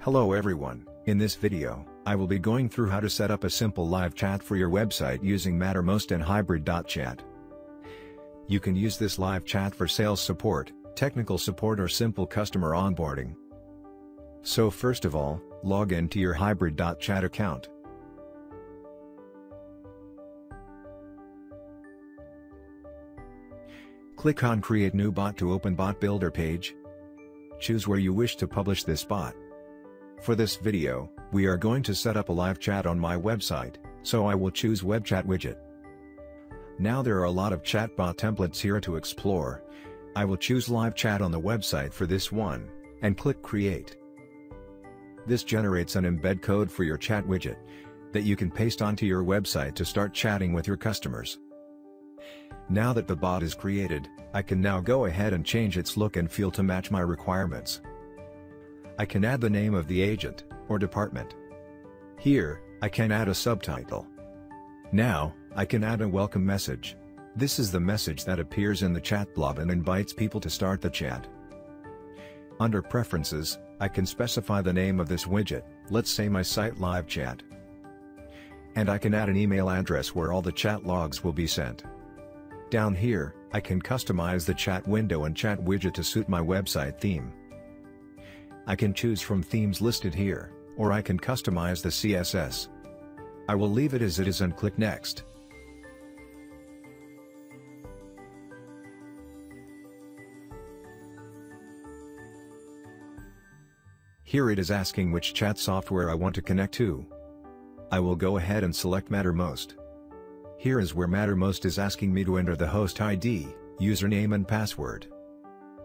Hello everyone, in this video, I will be going through how to set up a simple live chat for your website using Mattermost and Hybrid.chat. You can use this live chat for sales support, technical support or simple customer onboarding. So first of all, log into your Hybrid.chat account. Click on Create New Bot to open Bot Builder page. Choose where you wish to publish this bot. For this video, we are going to set up a live chat on my website, so I will choose Web Chat widget. Now there are a lot of chatbot templates here to explore. I will choose live chat on the website for this one, and click create. This generates an embed code for your chat widget, that you can paste onto your website to start chatting with your customers. Now that the bot is created, I can now go ahead and change its look and feel to match my requirements. I can add the name of the agent, or department. Here, I can add a subtitle. Now, I can add a welcome message. This is the message that appears in the chat blob and invites people to start the chat. Under Preferences, I can specify the name of this widget, let's say my site live chat. And I can add an email address where all the chat logs will be sent. Down here, I can customize the chat window and chat widget to suit my website theme. I can choose from themes listed here, or I can customize the CSS. I will leave it as it is and click Next. Here it is asking which chat software I want to connect to. I will go ahead and select Mattermost. Here is where Mattermost is asking me to enter the host ID, username and password.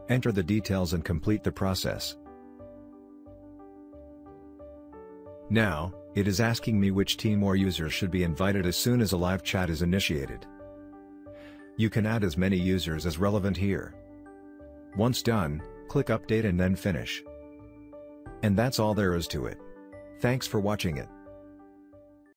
Enter the details and complete the process. Now, it is asking me which team or users should be invited as soon as a live chat is initiated. You can add as many users as relevant here. Once done, click Update and then Finish. And that's all there is to it. Thanks for watching it.